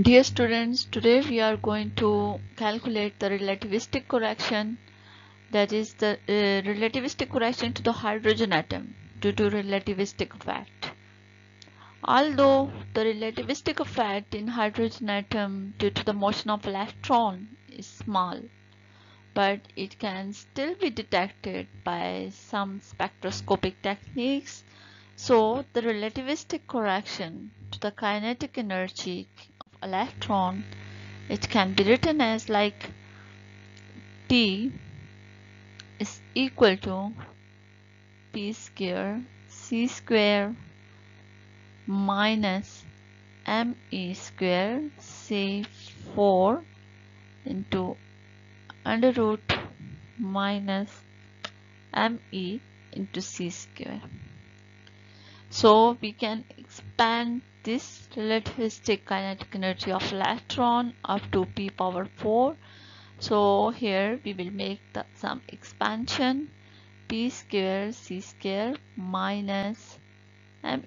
Dear students, today we are going to calculate the relativistic correction that is the uh, relativistic correction to the hydrogen atom due to relativistic effect. Although the relativistic effect in hydrogen atom due to the motion of electron is small, but it can still be detected by some spectroscopic techniques. So the relativistic correction to the kinetic energy electron it can be written as like P is equal to P square C square minus ME square C4 into under root minus ME into C square. So we can expand this relativistic kinetic energy of electron up to p power 4 so here we will make the, some expansion. P square c square minus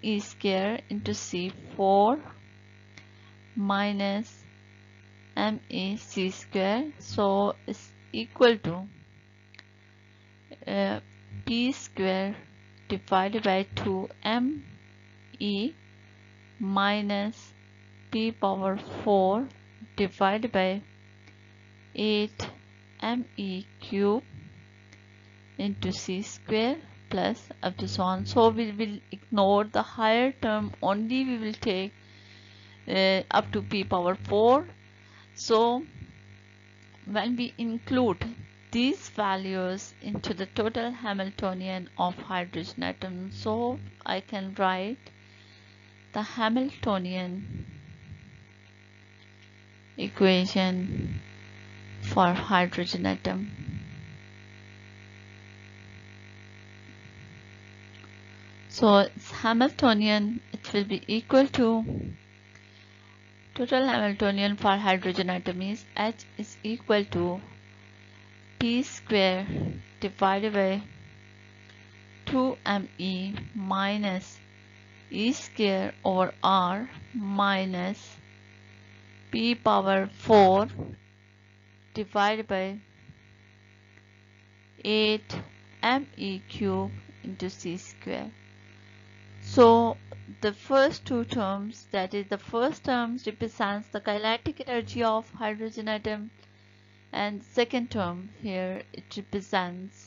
me square into c4 minus me c square. So is equal to uh, p square divided by 2 m e minus p power 4 divided by 8 me cube into c square plus up to so on. So we will ignore the higher term only we will take uh, up to p power 4. So when we include these values into the total Hamiltonian of hydrogen atom so I can write the Hamiltonian equation for hydrogen atom. So it's Hamiltonian, it will be equal to total Hamiltonian for hydrogen atom is H is equal to P square divided by 2me minus e square over r minus p power 4 divided by 8 me cube into c square. So the first two terms that is the first term represents the kinetic energy of hydrogen atom and second term here it represents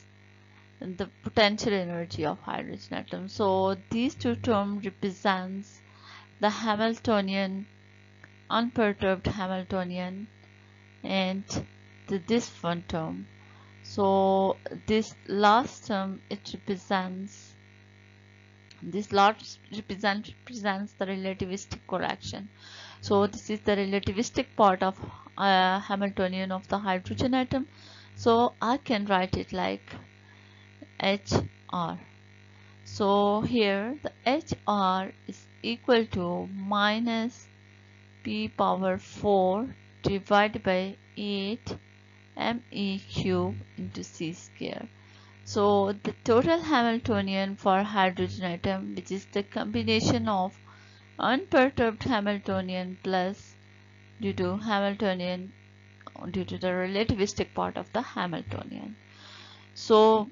the potential energy of hydrogen atom. So these two terms represents the Hamiltonian unperturbed Hamiltonian and the, this one term. So this last term it represents this last represent represents the relativistic correction. So this is the relativistic part of uh, Hamiltonian of the hydrogen atom. So I can write it like HR. So here the HR is equal to minus P power 4 divided by 8 ME cube into C square. So the total Hamiltonian for hydrogen atom which is the combination of unperturbed Hamiltonian plus due to Hamiltonian due to the relativistic part of the Hamiltonian. So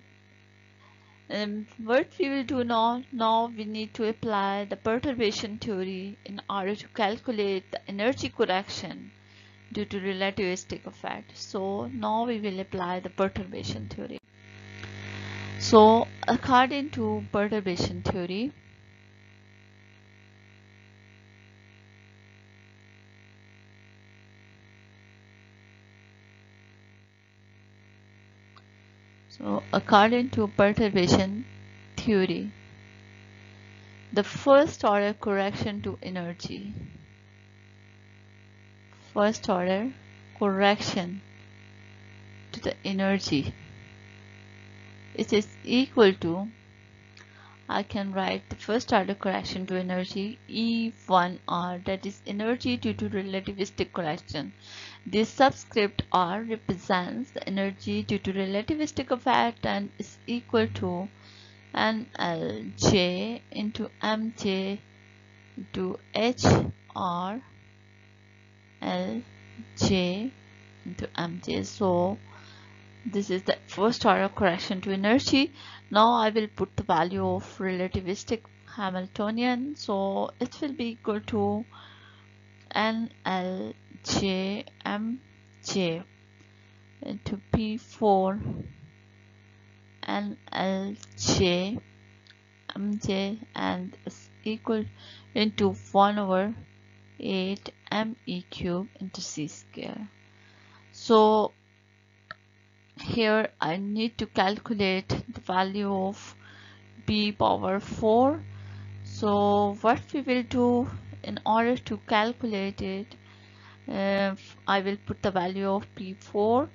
um, what we will do now, now we need to apply the perturbation theory in order to calculate the energy correction due to relativistic effect. So now we will apply the perturbation theory. So according to perturbation theory, So according to perturbation theory, the first order correction to energy, first order correction to the energy, it is equal to I can write the first order correction to energy E1R that is energy due to relativistic correction. This subscript R represents the energy due to relativistic effect and is equal to NLJ into MJ into HR nlj into mj so this is the first order correction to energy now I will put the value of relativistic Hamiltonian. So it will be equal to NLJMJ into P4 NLJ MJ and is equal into 1 over 8 ME cube into C square. So here I need to calculate the value of b power 4 so what we will do in order to calculate it uh, I will put the value of p4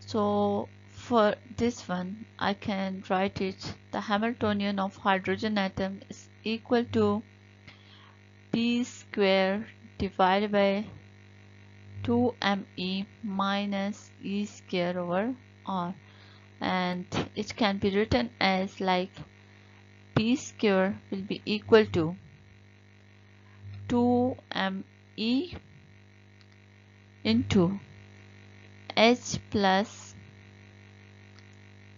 so for this one I can write it the Hamiltonian of hydrogen atom is equal to p square divided by 2me minus e square over r and it can be written as like p square will be equal to 2me into h plus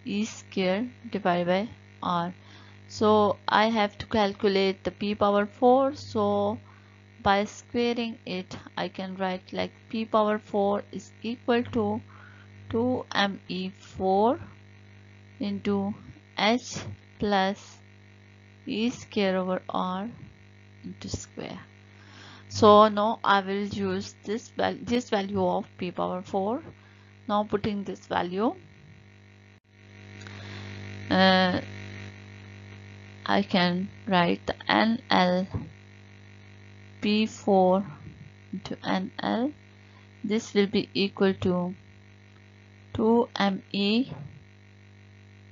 e square divided by r. So I have to calculate the p power 4 so by squaring it I can write like p power 4 is equal to 2me4 into h plus e square over r into square. So now I will use this val this value of p power 4 now putting this value uh, I can write the NL P4 into NL this will be equal to 2me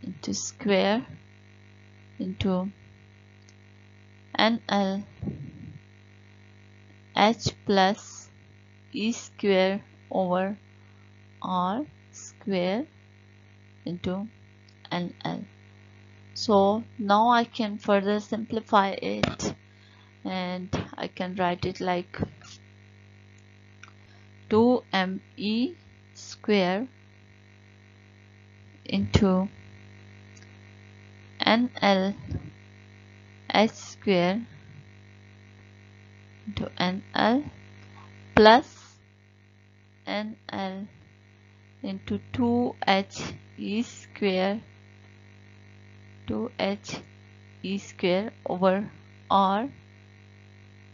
into square into nl h plus e square over r square into nl so now I can further simplify it and I can write it like 2me square into NL h square into NL plus NL into 2h e square 2h e square over r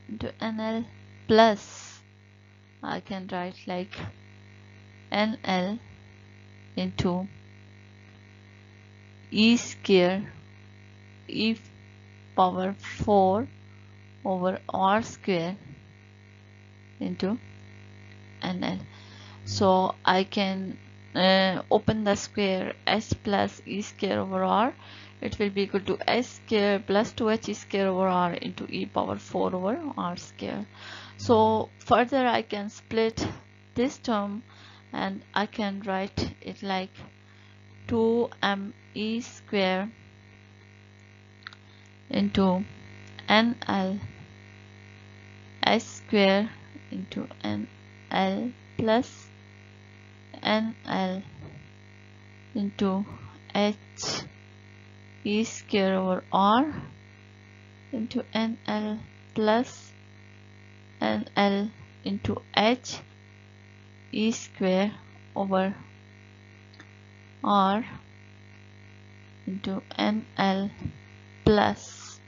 into NL plus. I can write like NL into e square e power 4 over r square into nl so I can uh, open the square s plus e square over r. It will be equal to s square plus 2h square over r into e power 4 over r square. So further I can split this term and I can write it like 2m e square into nl s square into nl plus nl into h e square over r into nl plus nl into h e square over r into NL plus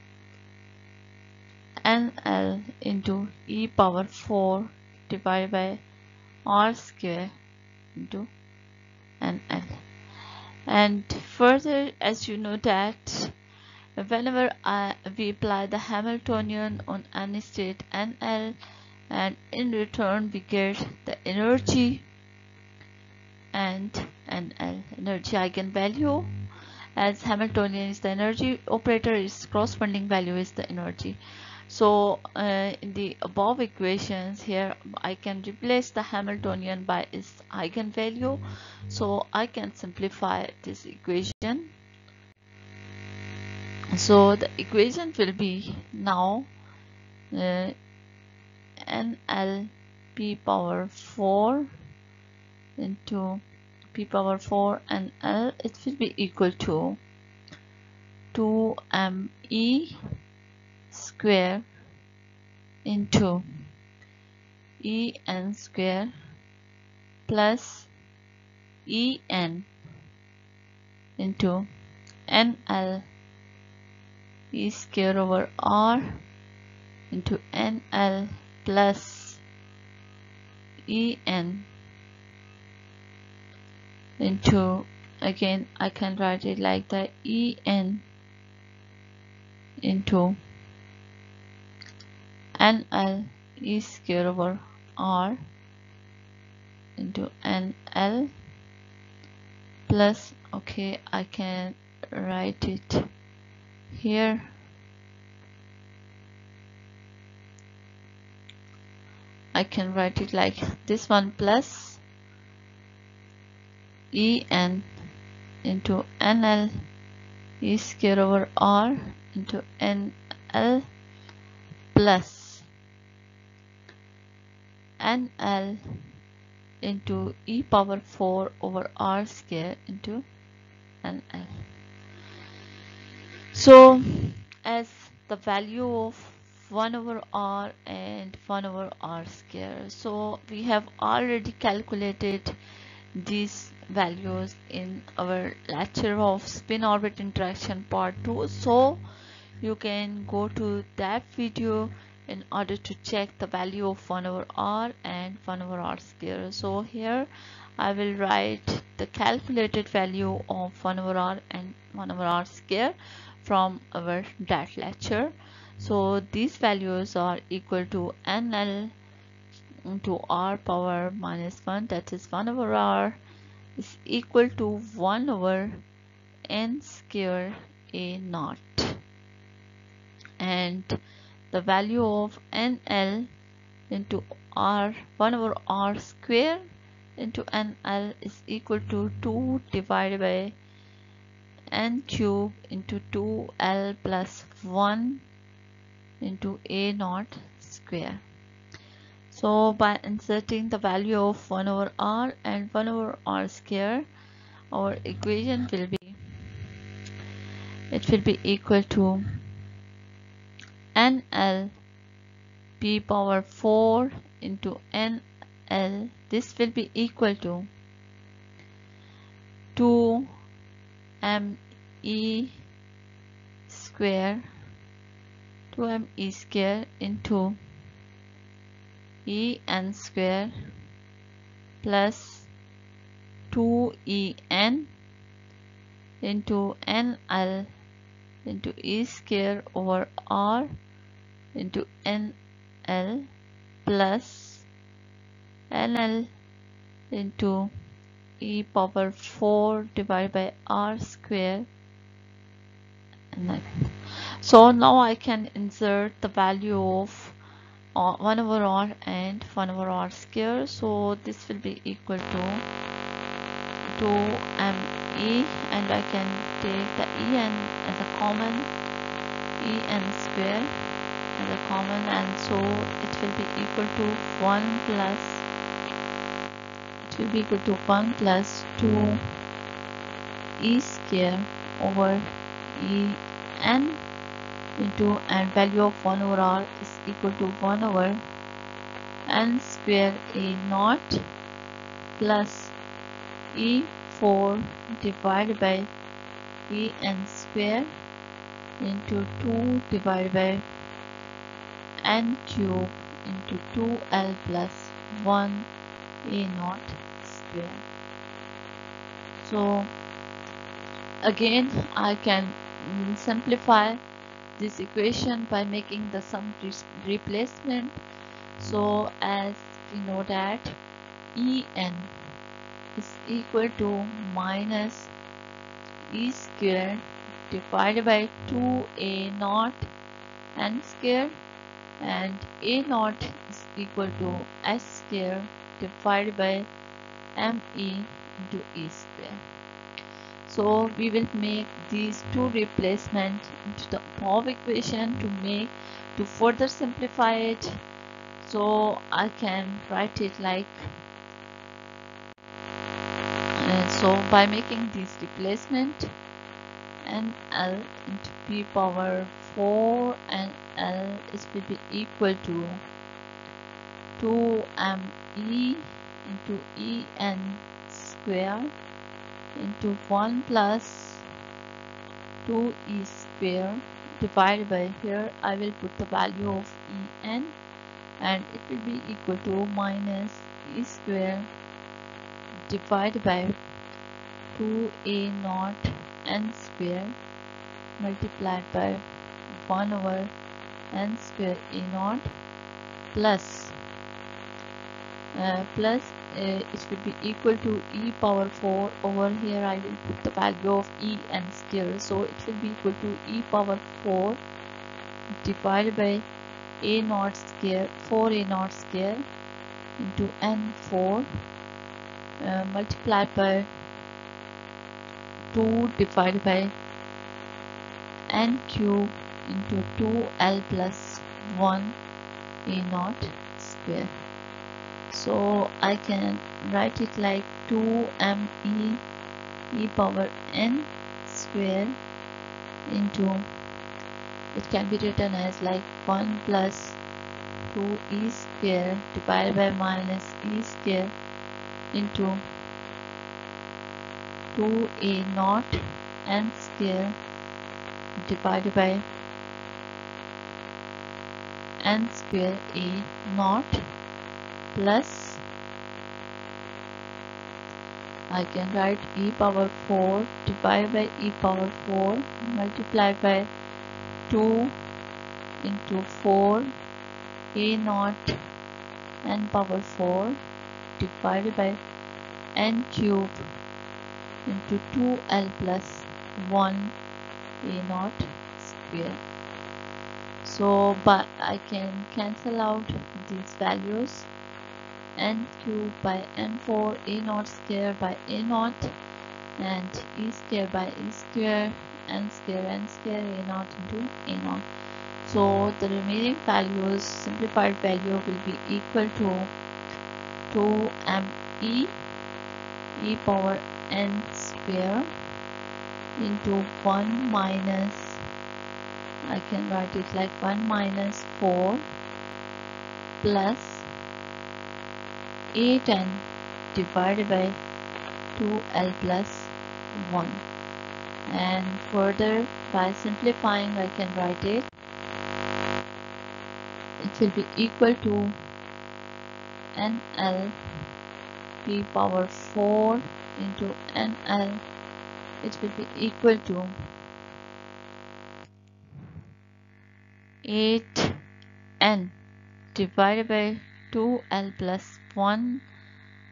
NL into e power 4 divided by r square into NL and further as you know that whenever I, we apply the Hamiltonian on any state NL and in return we get the energy and an energy eigenvalue. As Hamiltonian is the energy operator its corresponding value is the energy. So uh, in the above equations here I can replace the Hamiltonian by its eigenvalue. So I can simplify this equation. So the equation will be now uh, NL p power 4 into p power 4 and L it will be equal to 2me square into en square plus en into nl e square over r into nl plus en into again I can write it like the en into nl e square over r into nl plus okay I can write it here. I can write it like this one plus en into nl e square over r into nl plus nl into e power 4 over r square into nl. So as the value of 1 over r and 1 over r square. So we have already calculated these values in our lecture of spin orbit interaction part 2. So you can go to that video in order to check the value of 1 over r and 1 over r square. So here I will write the calculated value of 1 over r and 1 over r square from our that lecture. So these values are equal to nl to r power minus 1 that is 1 over r is equal to 1 over n square a naught. And the value of nl into r 1 over r square into nl is equal to 2 divided by n cube into 2l plus 1 into a naught square so by inserting the value of 1 over r and 1 over r square our equation will be it will be equal to nl p power 4 into nl this will be equal to 2 me square 2me square into en square plus 2en into nl into e square over r into nl plus nl into e power 4 divided by r square. So now I can insert the value of uh, 1 over r and 1 over r square. So this will be equal to 2me and I can take the en as a common en square as a common and so it will be equal to 1 plus it will be equal to 1 plus 2 e square over e n into and value of 1 over r is equal to 1 over n square a naught plus e4 divided by e n square into 2 divided by n cube into 2l plus 1 a naught square. So again I can simplify this equation by making the sum replacement so as we know that en is equal to minus e square divided by 2a naught n square and a naught is equal to s square divided by me into e square. So we will make these two replacements into the above equation to make to further simplify it. so I can write it like uh, so by making this replacement n l into p power 4 and l is will be equal to 2me into en square into 1 plus 2e square divided by here I will put the value of en and it will be equal to minus e square divided by 2a naught n square multiplied by 1 over n square a naught plus uh, plus uh, it will be equal to e power 4 over here I will put the value of e and square so it will be equal to e power 4 divided by a naught square 4 a naught square into n 4 uh, multiplied by 2 divided by n cube into 2l plus 1 a naught square so I can write it like 2me e power n square into it can be written as like 1 plus 2e square divided by minus e square into 2a naught n square divided by n square a naught plus I can write e power 4 divided by e power 4 multiplied by 2 into 4 a naught n power 4 divided by n cube into 2l plus 1 a naught square. So but I can cancel out these values n cube by n4 a naught square by a naught and e square by e square n square n square a naught into a naught. So the remaining values simplified value will be equal to 2me e power n square into 1 minus I can write it like 1 minus 4 plus 8n divided by 2l plus 1 and further by simplifying I can write it. It will be equal to nl p power 4 into nl it will be equal to 8n divided by 2l plus 1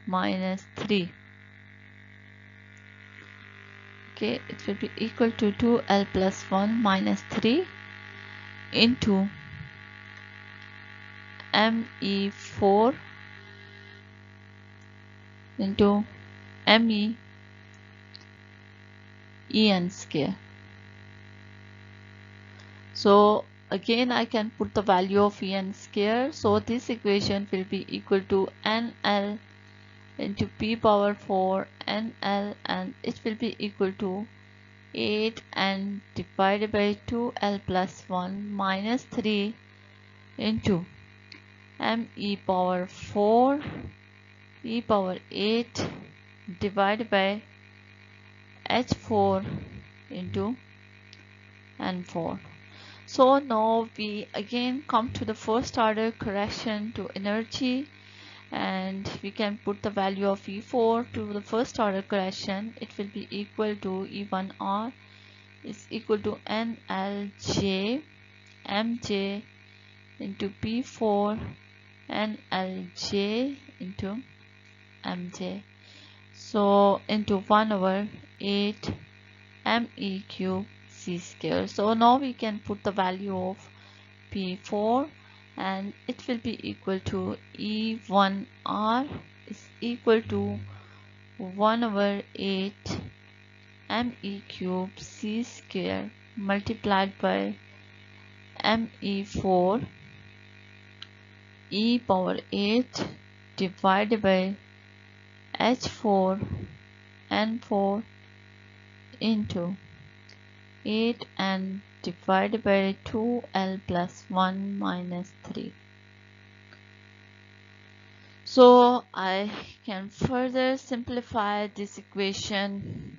minus 3 okay it will be equal to 2l plus 1 minus 3 into me4 into me en square. So again I can put the value of n square. So this equation will be equal to nl into p power 4 nl and it will be equal to 8 and divided by 2l plus 1 minus 3 into me power 4 e power 8 divided by h4 into n4 so now we again come to the first order correction to energy. And we can put the value of E4 to the first order correction. It will be equal to E1R is equal to NLJ MJ into P4 NLJ into MJ so into 1 over 8 ME cube C square so now we can put the value of P4 and it will be equal to E1R is equal to 1 over 8 ME cube C square multiplied by ME4 e power 8 divided by h4 n4 into 8 and divided by 2l plus 1 minus 3 so I can further simplify this equation.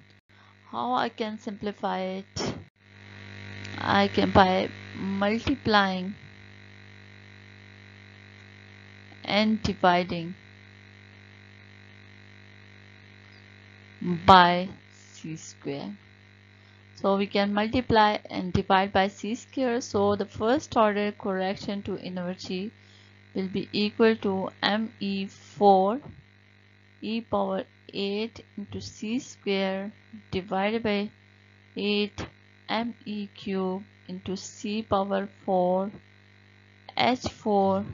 How I can simplify it? I can by multiplying and dividing by c square so we can multiply and divide by c square. So the first order correction to energy will be equal to me4 e power 8 into c square divided by 8 me cube into c power 4 h4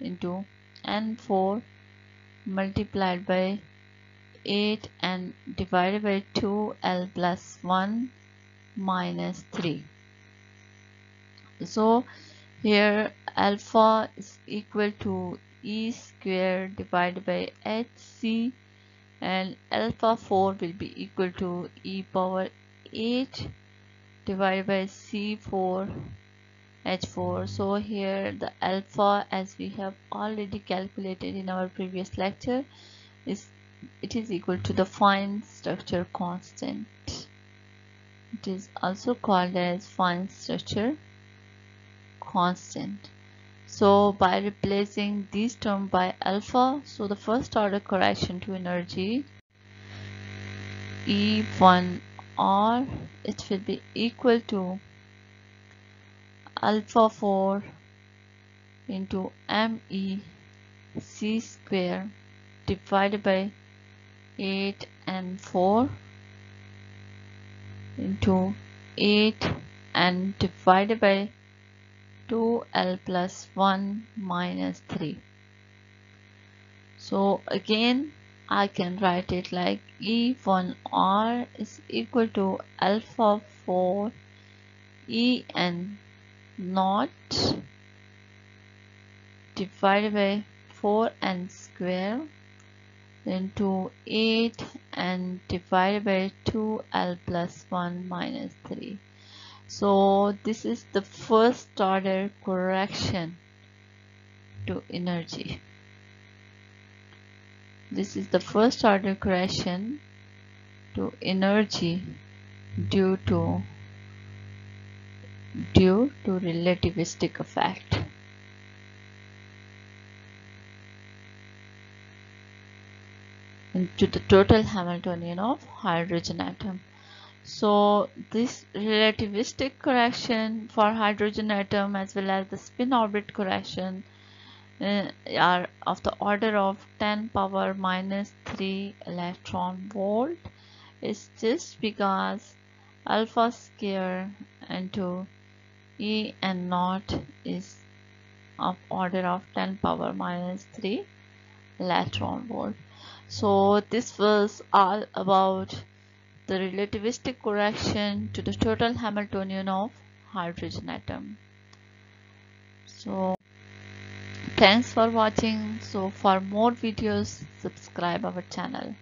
into n4 multiplied by 8 and divided by 2 L plus 1 minus 3 so here alpha is equal to e square divided by hc and alpha 4 will be equal to e power 8 divided by c4 h4 so here the alpha as we have already calculated in our previous lecture is it is equal to the fine structure constant it is also called as fine structure constant. So by replacing this term by alpha so the first order correction to energy E1 R it will be equal to alpha 4 into me c square divided by 8 and 4 into 8 and divided by 2l plus 1 minus 3 so again I can write it like E1R is equal to alpha 4 En naught divided by 4n square into 8 and divided by 2l plus 1 minus 3 so this is the first order correction to energy. This is the first order correction to energy due to due to relativistic effect into the total Hamiltonian of hydrogen atom. So this relativistic correction for hydrogen atom as well as the spin orbit correction uh, are of the order of 10 power minus 3 electron volt is just because alpha square into E and naught is of order of 10 power minus 3 electron volt so this was all about the relativistic correction to the total Hamiltonian of hydrogen atom. So thanks for watching. So for more videos subscribe our channel.